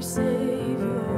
Savior.